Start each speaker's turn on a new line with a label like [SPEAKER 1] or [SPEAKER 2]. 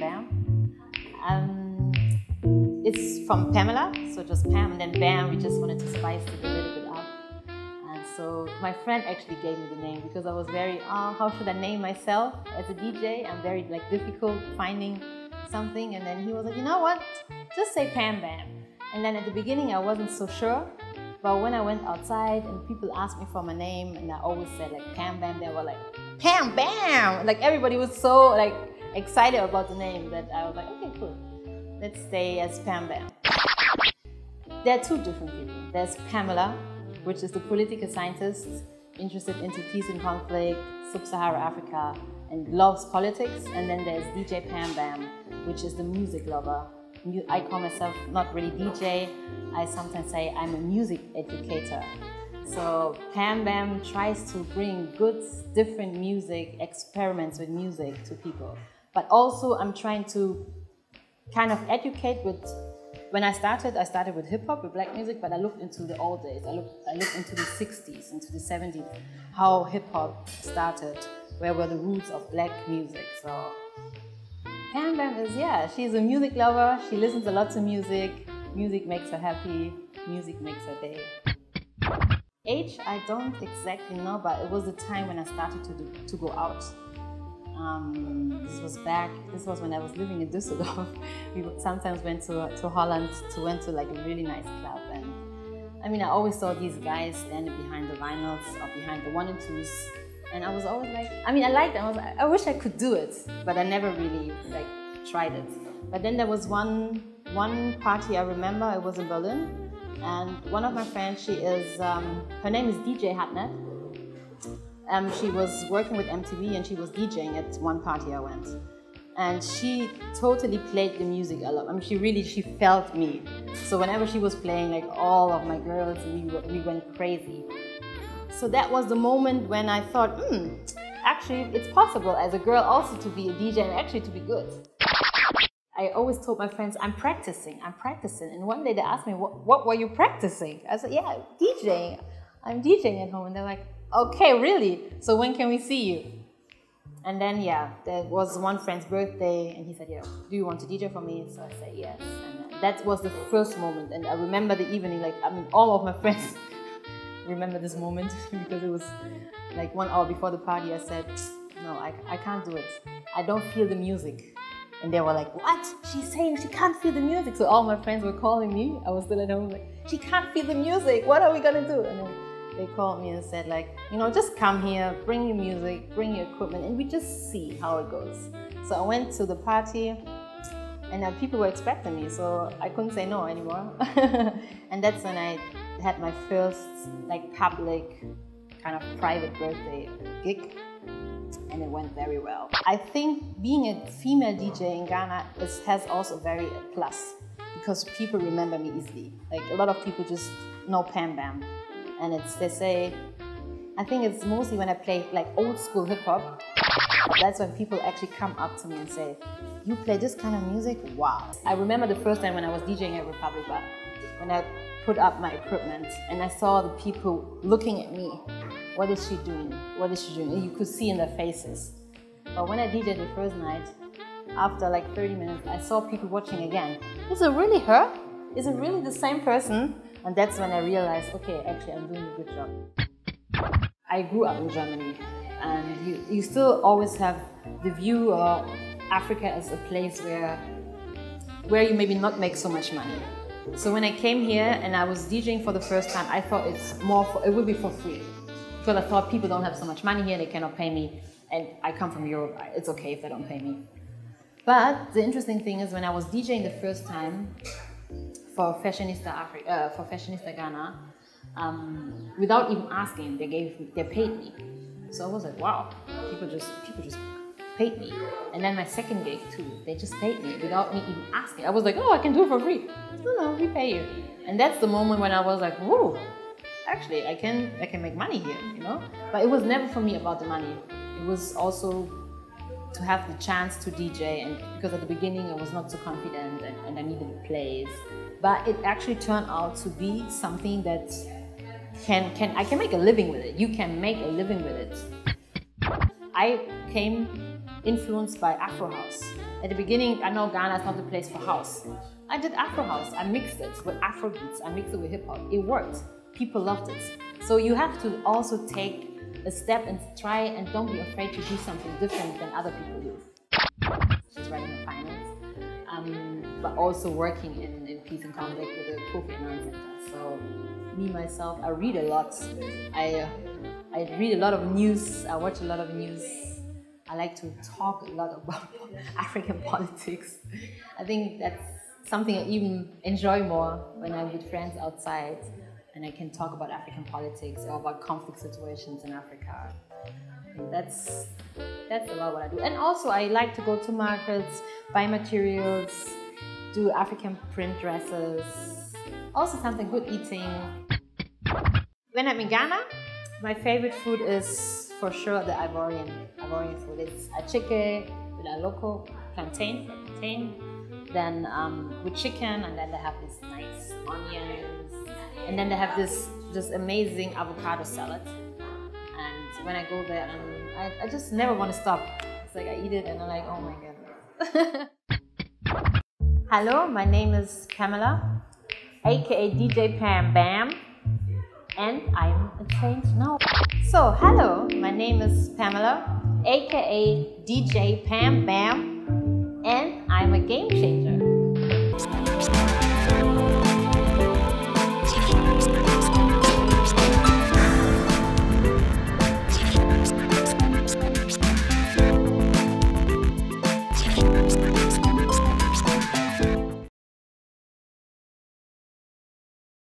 [SPEAKER 1] Bam. Um, it's from Pamela, so just Pam, and then Bam, we just wanted to spice it a little bit up. And so my friend actually gave me the name because I was very, oh, how should I name myself as a DJ? I'm very like difficult finding something. And then he was like, you know what? Just say Pam Bam. And then at the beginning, I wasn't so sure. But when I went outside and people asked me for my name, and I always said like Pam Bam, they were like, Pam Bam! Like everybody was so like excited about the name that I was like, okay, cool. Let's stay as Pam Bam. There are two different people. There's Pamela, which is the political scientist interested into peace and conflict, sub-Saharan Africa, and loves politics. And then there's DJ Pam Bam, which is the music lover. I call myself not really DJ. I sometimes say I'm a music educator. So Pam Bam tries to bring good, different music, experiments with music to people. But also I'm trying to kind of educate with when I started, I started with hip hop, with black music, but I looked into the old days. I looked, I looked into the 60s, into the 70s, how hip hop started, where were the roots of black music. So Pam Bam is, yeah, she's a music lover. She listens a lot to music. Music makes her happy. Music makes her day. Age, I don't exactly know, but it was the time when I started to, do, to go out. Um, this was back, this was when I was living in Düsseldorf. we sometimes went to, to Holland to went to like a really nice club. And I mean, I always saw these guys standing behind the vinyls or behind the one and twos. And I was always like, I mean, I liked them. I was like, I wish I could do it, but I never really like tried it. But then there was one, one party I remember, it was in Berlin. And one of my friends, she is, um, her name is DJ Hatnet um, she was working with MTV and she was DJing at one party I went. And she totally played the music a lot. I mean, she really, she felt me. So whenever she was playing, like all of my girls, we, we went crazy. So that was the moment when I thought, hmm, actually, it's possible as a girl also to be a DJ and actually to be good. I always told my friends, I'm practicing, I'm practicing. And one day they asked me, what, what were you practicing? I said, yeah, DJing. I'm DJing at home. And they're like, okay, really? So when can we see you? And then, yeah, there was one friend's birthday, and he said, yeah, do you want to DJ for me? So I said, yes. And that was the first moment. And I remember the evening, like, I mean, all of my friends remember this moment because it was like one hour before the party. I said, no, I, I can't do it. I don't feel the music. And they were like, what? She's saying she can't feel the music. So all my friends were calling me. I was still at home, like, she can't feel the music. What are we gonna do? And then they called me and said like, you know, just come here, bring your music, bring your equipment, and we just see how it goes. So I went to the party and uh, people were expecting me, so I couldn't say no anymore. and that's when I had my first like public kind of private birthday gig and it went very well. I think being a female DJ in Ghana is, has also very plus because people remember me easily. Like a lot of people just know Pam Bam and it's they say I think it's mostly when I play like old school hip hop. That's when people actually come up to me and say, "You play this kind of music? Wow!" I remember the first time when I was DJing at Republic Bar, when I put up my equipment and I saw the people looking at me. What is she doing? What is she doing? And you could see in their faces. But when I DJed the first night, after like 30 minutes, I saw people watching again. Is it really her? Is it really the same person? And that's when I realized, okay, actually I'm doing a good job. I grew up in Germany and you, you still always have the view of Africa as a place where, where you maybe not make so much money. So when I came here and I was DJing for the first time, I thought it's more, for, it would be for free. Because I thought people don't have so much money here, they cannot pay me. And I come from Europe, it's okay if they don't pay me. But the interesting thing is when I was DJing the first time, for Fashionista Africa, uh, for Fashionista Ghana, um, without even asking, they gave, they paid me. So I was like, wow, people just, people just paid me. And then my second gig too, they just paid me without me even asking. I was like, oh, I can do it for free. No, no, we pay you. And that's the moment when I was like, whoa, actually, I can, I can make money here, you know. But it was never for me about the money. It was also to have the chance to DJ, and because at the beginning I was not so confident and, and I needed a place but it actually turned out to be something that can can I can make a living with it. You can make a living with it. I came influenced by Afro House. At the beginning, I know Ghana is not the place for house. I did Afro House. I mixed it with Afro beats. I mixed it with hip hop. It worked. People loved it. So you have to also take a step and try and don't be afraid to do something different than other people do. She's writing in finance, um, but also working in, in peace and conflict with the Kofi Annan Center. So me myself, I read a lot. I uh, I read a lot of news. I watch a lot of news. I like to talk a lot about African politics. I think that's something I even enjoy more when I'm with friends outside and I can talk about African politics or about conflict situations in Africa. That's that's a lot what I do. And also I like to go to markets, buy materials, do African print dresses. Also something good eating. When I'm in Ghana, my favorite food is for sure the Ivorian Ivorian food. It's achike with a local plantain, plantain, then um, with chicken, and then they have this nice onions, and then they have this just amazing avocado salad. And when I go there, um, I, I just never want to stop. It's like I eat it and I'm like, oh my goodness. Hello, my name is Pamela, aka DJ Pam Bam and I'm a change now. So, hello, my name is Pamela, aka DJ Pam Bam, and I'm a game changer.